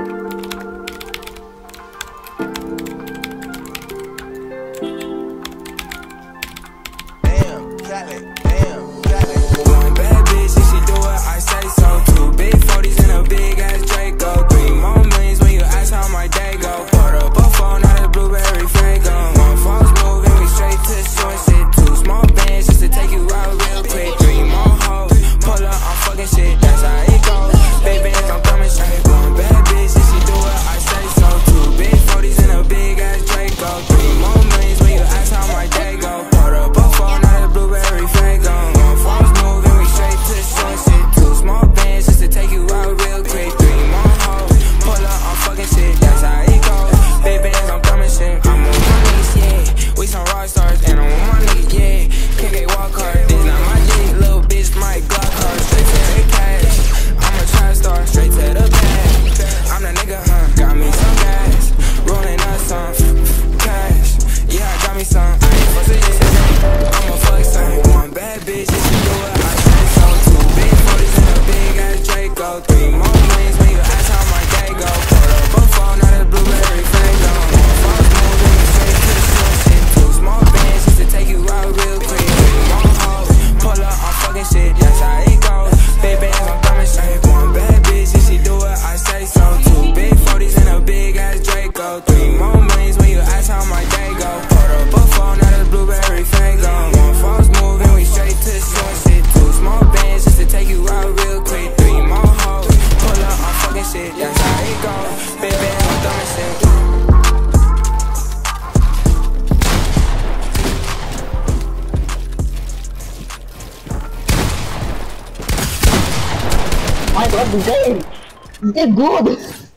Damn, Cali, damn, Cali. walk. This not my dick, little bitch, my Glock. Make more when you ask how my day go. Put up a phone, now this blueberry Faygo. One false move and we straight to short shit. Two small bands just to take you out real quick. Three more hoes, pull up, I'm fucking shit. That's how it go, baby, I'm throwing shit. I the game! They're good!